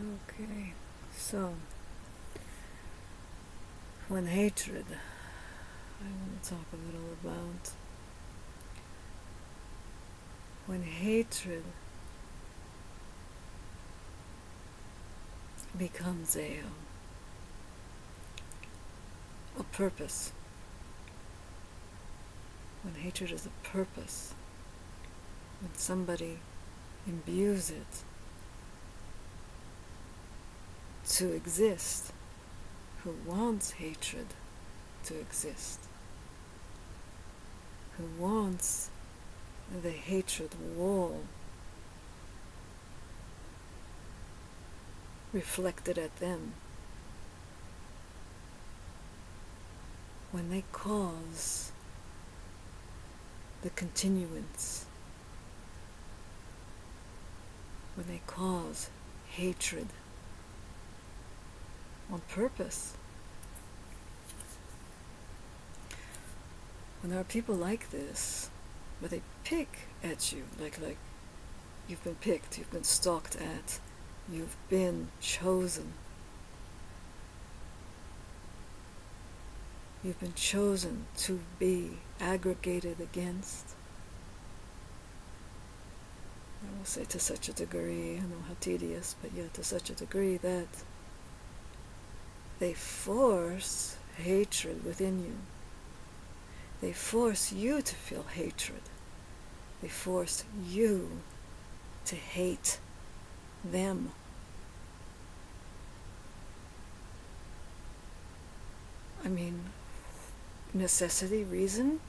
Okay, so when hatred, I want to talk a little about when hatred becomes a um, a purpose. When hatred is a purpose, when somebody imbues it to exist, who wants hatred to exist, who wants the hatred wall reflected at them. When they cause the continuance, when they cause hatred on purpose. When there are people like this, where they pick at you, like like you've been picked, you've been stalked at, you've been chosen. You've been chosen to be aggregated against. I will say to such a degree, I know how tedious, but yet to such a degree that they force hatred within you. They force you to feel hatred. They force you to hate them. I mean, necessity, reason?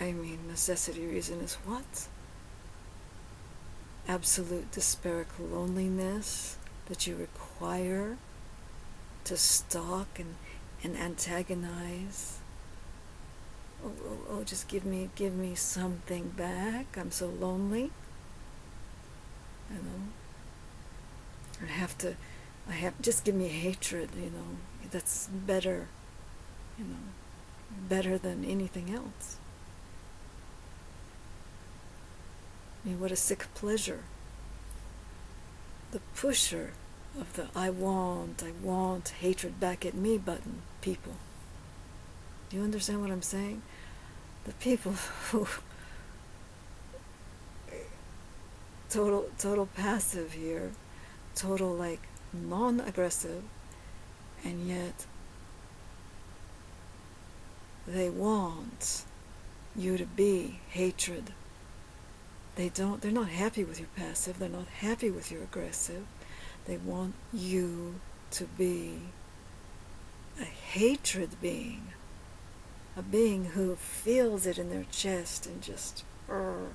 I mean, necessity, reason is what? Absolute despairic loneliness that you require to stalk and, and antagonize. Oh, oh, oh, just give me, give me something back. I'm so lonely. You know, I have to, I have, just give me hatred, you know, that's better, you know, better than anything else. I mean, what a sick pleasure. The pusher of the I want, I want hatred back at me button people. Do you understand what I'm saying? The people who total total passive here, total like non-aggressive, and yet they want you to be hatred. They don't they're not happy with your passive, they're not happy with your aggressive. They want you to be a hatred being, a being who feels it in their chest and just, uh,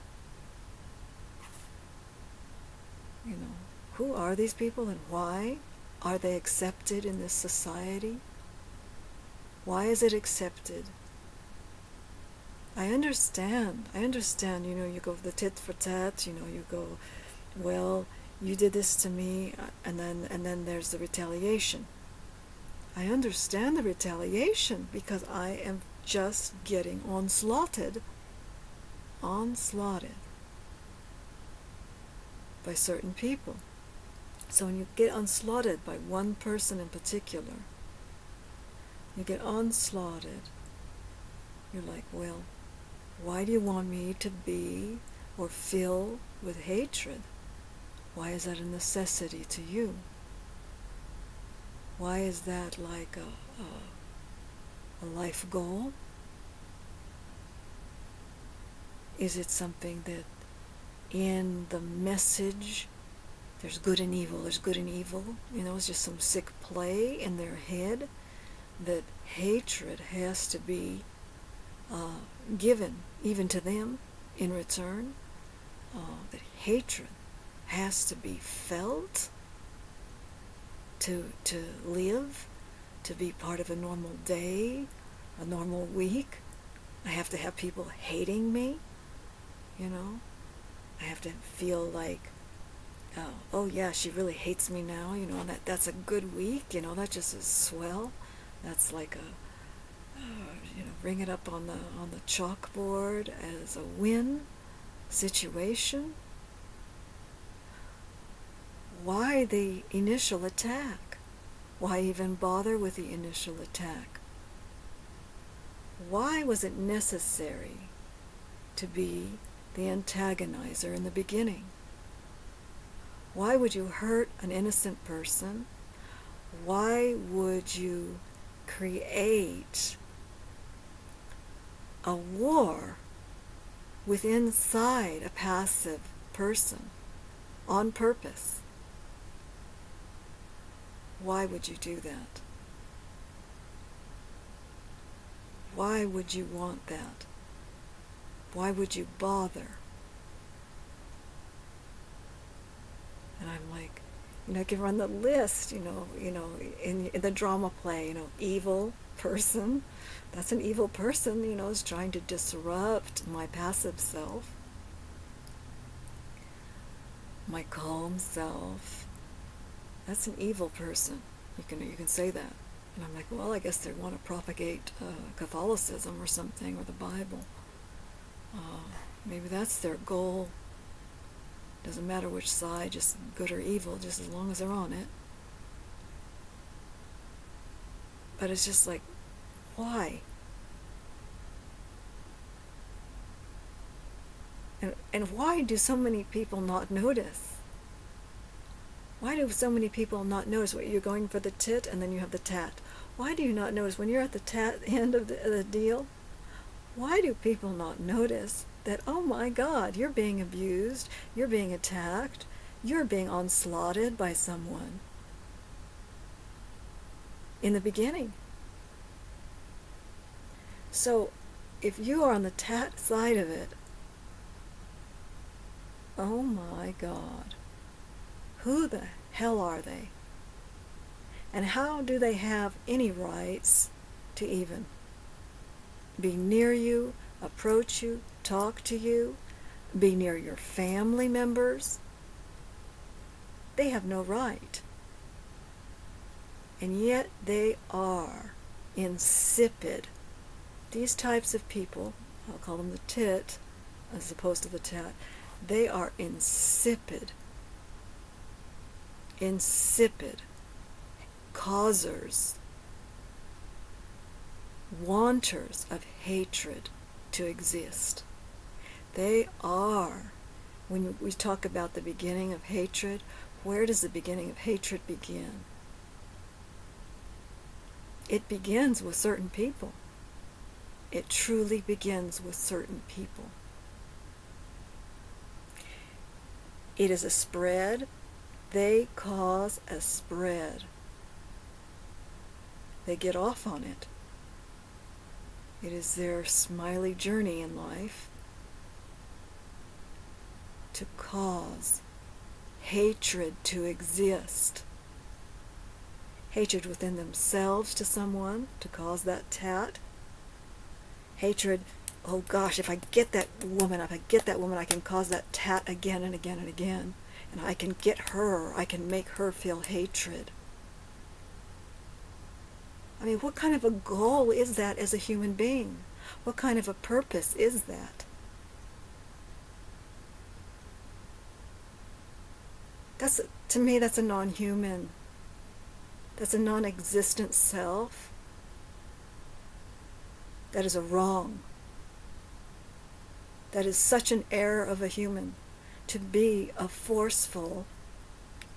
you know, who are these people and why are they accepted in this society? Why is it accepted? I understand. I understand, you know, you go the tit for tat, you know, you go, well, you did this to me uh, and then and then there's the retaliation. I understand the retaliation because i am just getting onslaughted onslaughted by certain people. So when you get onslaughted by one person in particular you get onslaughted you're like well why do you want me to be or fill with hatred why is that a necessity to you? Why is that like a, a, a life goal? Is it something that in the message there's good and evil, there's good and evil? You know, it's just some sick play in their head that hatred has to be uh, given even to them in return. Uh, that hatred has to be felt to to live, to be part of a normal day, a normal week. I have to have people hating me, you know. I have to feel like, uh, oh yeah, she really hates me now, you know. That that's a good week, you know. That just is swell. That's like a, uh, you know, ring it up on the on the chalkboard as a win situation why the initial attack? Why even bother with the initial attack? Why was it necessary to be the antagonizer in the beginning? Why would you hurt an innocent person? Why would you create a war with inside a passive person on purpose? Why would you do that? Why would you want that? Why would you bother? And I'm like, you know, I can run the list, you know, you know, in, in the drama play, you know, evil person. That's an evil person, you know, is trying to disrupt my passive self. My calm self. That's an evil person. You can you can say that. And I'm like, well, I guess they want to propagate uh, Catholicism or something, or the Bible. Uh, maybe that's their goal. Doesn't matter which side, just good or evil, just as long as they're on it. But it's just like, why? And, and why do so many people not notice? Why do so many people not notice what you're going for the tit and then you have the tat? Why do you not notice when you're at the tat end of the, the deal? Why do people not notice that, oh my God, you're being abused, you're being attacked, you're being onslaughted by someone? In the beginning. So, if you are on the tat side of it, oh my God. Who the hell are they? And how do they have any rights to even be near you, approach you, talk to you, be near your family members? They have no right. And yet they are insipid. These types of people, I'll call them the tit as opposed to the tat, they are insipid insipid causers, wanters of hatred to exist. They are, when we talk about the beginning of hatred, where does the beginning of hatred begin? It begins with certain people. It truly begins with certain people. It is a spread they cause a spread. They get off on it. It is their smiley journey in life to cause hatred to exist. Hatred within themselves to someone to cause that tat. Hatred, oh gosh, if I get that woman, if I get that woman, I can cause that tat again and again and again and I can get her, I can make her feel hatred. I mean, what kind of a goal is that as a human being? What kind of a purpose is that? That's, to me, that's a non-human. That's a non-existent self. That is a wrong. That is such an error of a human to be a forceful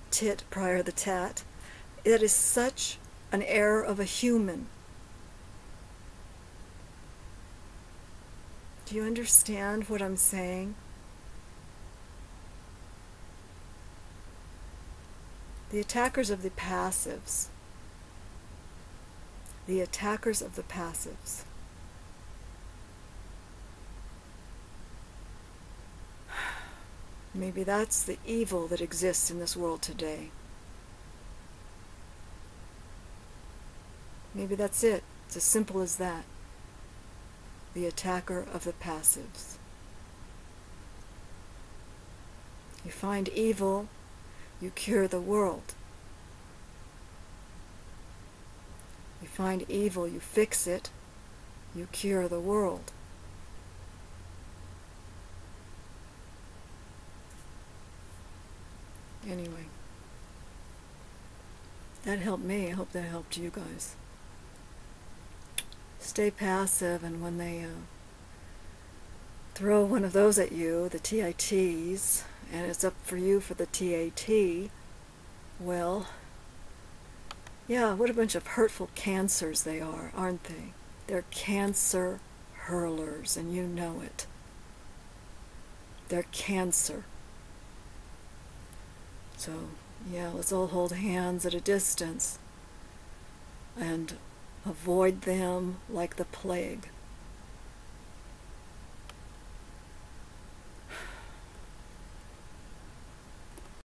tit prior the tat. That is such an error of a human. Do you understand what I'm saying? The attackers of the passives. The attackers of the passives. Maybe that's the evil that exists in this world today. Maybe that's it. It's as simple as that. The attacker of the passives. You find evil, you cure the world. You find evil, you fix it, you cure the world. Anyway, that helped me. I hope that helped you guys. Stay passive, and when they uh, throw one of those at you, the TITs, and it's up for you for the TAT, well, yeah, what a bunch of hurtful cancers they are, aren't they? They're cancer hurlers, and you know it. They're cancer. So, yeah, let's all hold hands at a distance and avoid them like the plague.